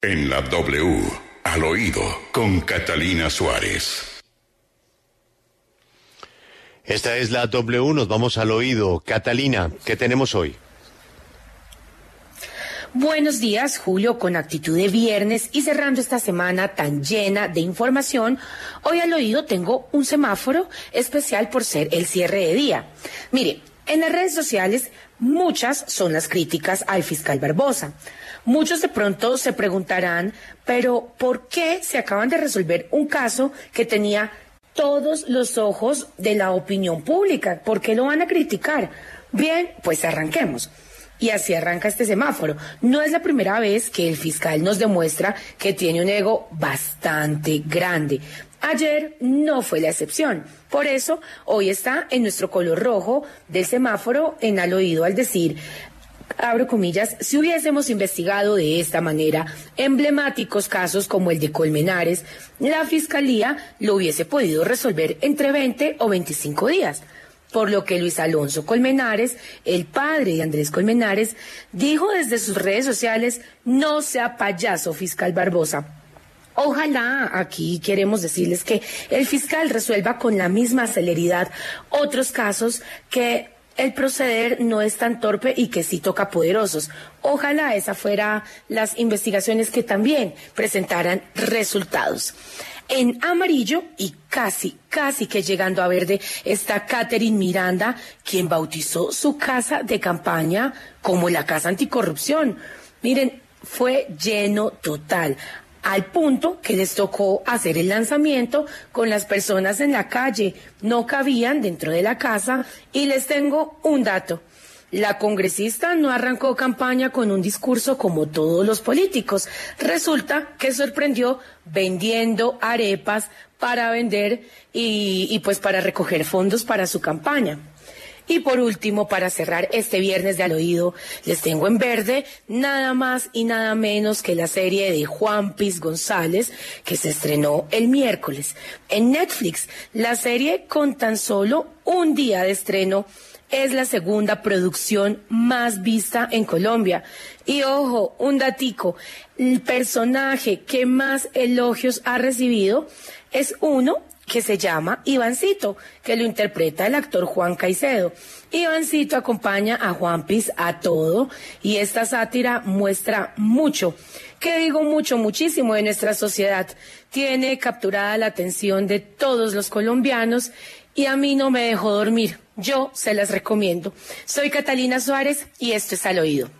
En la W, al oído, con Catalina Suárez. Esta es la W, nos vamos al oído. Catalina, ¿qué tenemos hoy? Buenos días, Julio, con actitud de viernes y cerrando esta semana tan llena de información, hoy al oído tengo un semáforo especial por ser el cierre de día. Mire, en las redes sociales muchas son las críticas al fiscal Barbosa. Muchos de pronto se preguntarán, pero ¿por qué se acaban de resolver un caso que tenía todos los ojos de la opinión pública? ¿Por qué lo van a criticar? Bien, pues arranquemos. Y así arranca este semáforo. No es la primera vez que el fiscal nos demuestra que tiene un ego bastante grande. Ayer no fue la excepción. Por eso, hoy está en nuestro color rojo del semáforo en al oído al decir, abro comillas, si hubiésemos investigado de esta manera emblemáticos casos como el de Colmenares, la Fiscalía lo hubiese podido resolver entre 20 o 25 días por lo que Luis Alonso Colmenares, el padre de Andrés Colmenares, dijo desde sus redes sociales, no sea payaso fiscal Barbosa. Ojalá aquí queremos decirles que el fiscal resuelva con la misma celeridad otros casos que el proceder no es tan torpe y que sí toca poderosos. Ojalá esa fuera las investigaciones que también presentaran resultados. En amarillo y casi, casi que llegando a verde está Catherine Miranda, quien bautizó su casa de campaña como la Casa Anticorrupción. Miren, fue lleno total al punto que les tocó hacer el lanzamiento con las personas en la calle. No cabían dentro de la casa y les tengo un dato. La congresista no arrancó campaña con un discurso como todos los políticos. Resulta que sorprendió vendiendo arepas para vender y, pues para recoger fondos para su campaña. Y por último, para cerrar este viernes de al oído, les tengo en verde nada más y nada menos que la serie de Juan Piz González que se estrenó el miércoles en Netflix. La serie con tan solo un día de estreno es la segunda producción más vista en Colombia. Y ojo, un datico, el personaje que más elogios ha recibido es uno que se llama Ivancito, que lo interpreta el actor Juan Caicedo. Ivancito acompaña a Juan Piz a todo y esta sátira muestra mucho, que digo mucho, muchísimo de nuestra sociedad. Tiene capturada la atención de todos los colombianos y a mí no me dejó dormir. Yo se las recomiendo. Soy Catalina Suárez y esto es al oído.